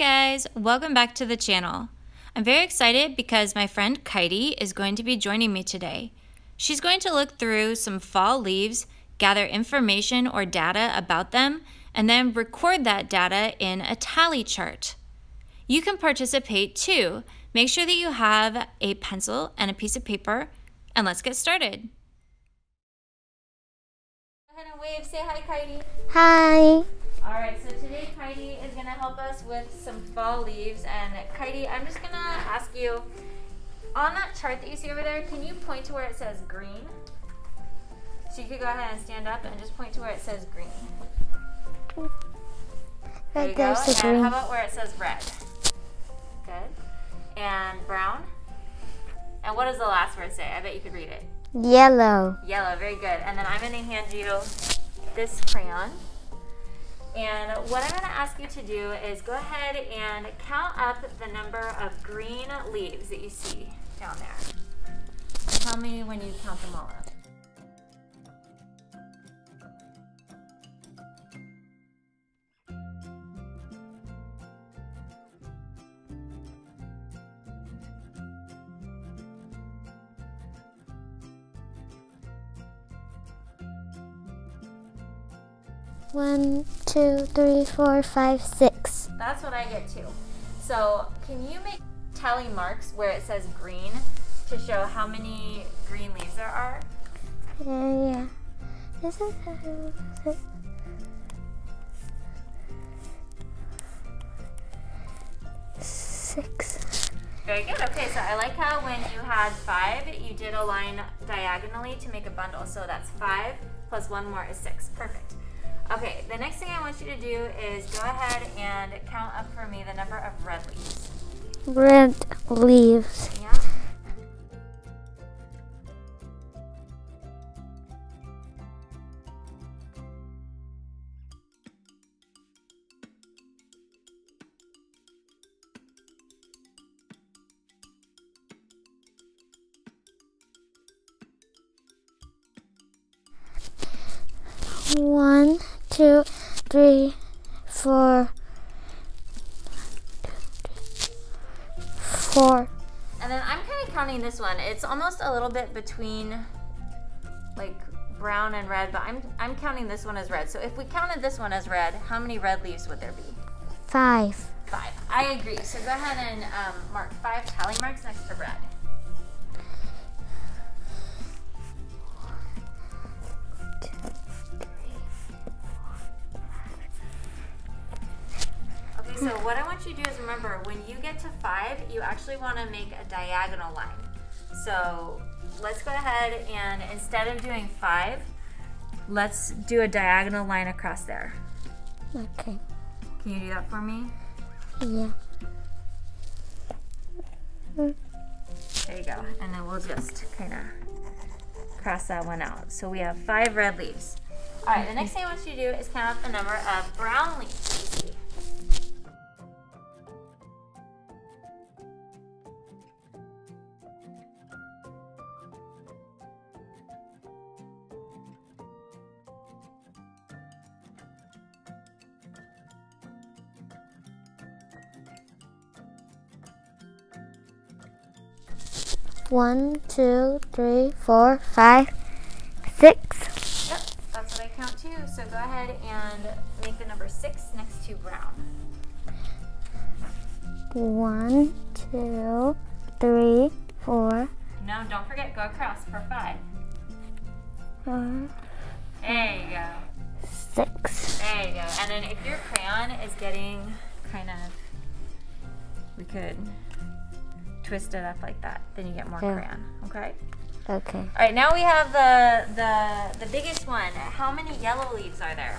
guys, welcome back to the channel. I'm very excited because my friend Kaede is going to be joining me today. She's going to look through some fall leaves, gather information or data about them, and then record that data in a tally chart. You can participate too. Make sure that you have a pencil and a piece of paper, and let's get started. Go ahead and wave. Say hi, Kaede. Hi. All right, so today Kaede is going to help us with some fall leaves. And Kaede, I'm just going to ask you on that chart that you see over there, can you point to where it says green? So you could go ahead and stand up and just point to where it says green. There you go. the and how about where it says red? Good. And brown? And what does the last word say? I bet you could read it. Yellow. Yellow, very good. And then I'm to hand you this crayon. And what I'm going to ask you to do is go ahead and count up the number of green leaves that you see down there. Tell me when you count them all up. One, two, three, four, five, six. That's what I get too. So, can you make tally marks where it says green to show how many green leaves there are? Yeah, yeah. This is how. six. Very good. Okay, so I like how when you had five, you did a line diagonally to make a bundle. So that's five plus one more is six. Perfect. Okay, the next thing I want you to do is go ahead and count up for me the number of red leaves. Red leaves. Yeah. One, two, three, four. Four. And then I'm kind of counting this one. It's almost a little bit between like brown and red, but I'm I'm counting this one as red. So if we counted this one as red, how many red leaves would there be? Five. Five. I agree. So go ahead and um, mark five tally marks next to red. What I want you to do is remember when you get to five, you actually want to make a diagonal line. So let's go ahead and instead of doing five, let's do a diagonal line across there. Okay. Can you do that for me? Yeah. There you go. And then we'll just kind of cross that one out. So we have five red leaves. All right, the next thing I want you to do is count up the number of brown leaves One, two, three, four, five, six. Yep, that's what I count too. So go ahead and make the number six next to brown. One, two, three, four, No, don't forget, go across for five. four, There you go. six. There you go. And then if your crayon is getting kind of, we could twist it up like that. Then you get more Yeah. crayon. Okay. Okay. All right. Now we have the the the biggest one. How many yellow leaves are there?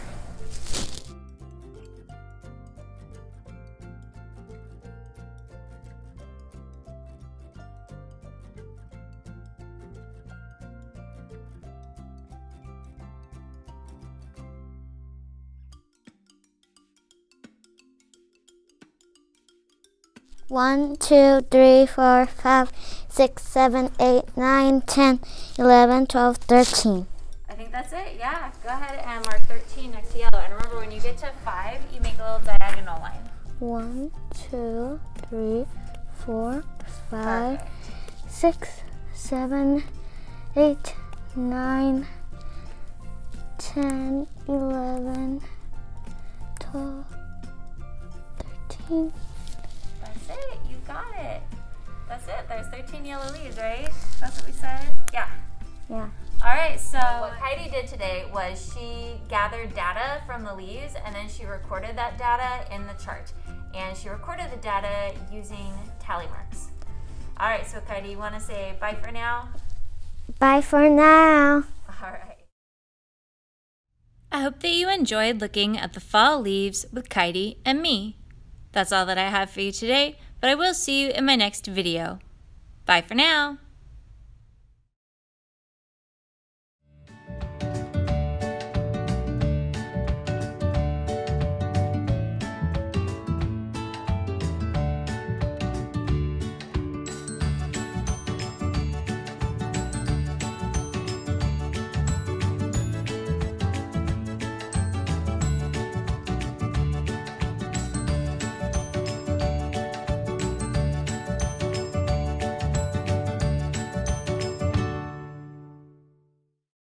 One, two, three, four, five, six, seven, eight, nine, ten, eleven, twelve, thirteen. I think that's it. Yeah. Go ahead and mark 13 next to yellow. And remember, when you get to five, you make a little diagonal line. One, two, three, four, five, six, seven, eight, nine, ten, eleven, twelve, thirteen. That's it. You got it. That's it. There's 13 yellow leaves, right? That's what we said? Yeah. Yeah. All right, so what Kaede did today was she gathered data from the leaves and then she recorded that data in the chart. And she recorded the data using tally marks. All right, so Kaede, you want to say bye for now? Bye for now. All right. I hope that you enjoyed looking at the fall leaves with Kaede and me. That's all that I have for you today, but I will see you in my next video. Bye for now.